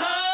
home.